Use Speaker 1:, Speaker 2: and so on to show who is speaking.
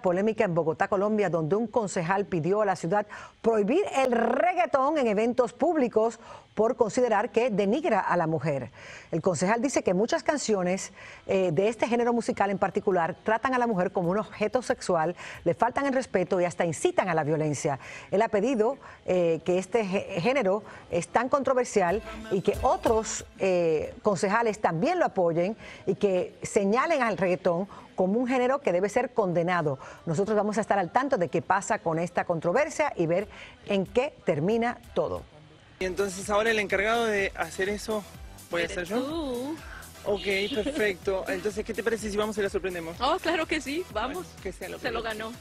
Speaker 1: polémica en Bogotá, Colombia, donde un concejal pidió a la ciudad prohibir el reggaetón en eventos públicos por considerar que denigra a la mujer. El concejal dice que muchas canciones eh, de este género musical en particular tratan a la mujer como un objeto sexual, le faltan el respeto y hasta incitan a la violencia. Él ha pedido eh, que este género es tan controversial y que otros eh, concejales también lo apoyen y que señalen al reggaetón como un género que debe ser condenado. Nosotros vamos a estar al tanto de qué pasa con esta controversia y ver en qué termina todo.
Speaker 2: Y entonces ahora el encargado de hacer eso voy a ser yo.
Speaker 3: Tú.
Speaker 2: Ok, perfecto. Entonces, ¿qué te parece si vamos y la sorprendemos?
Speaker 3: Oh, claro que sí, vamos.
Speaker 2: Bueno, que sea lo
Speaker 3: Se lo
Speaker 2: que-
Speaker 3: ganó.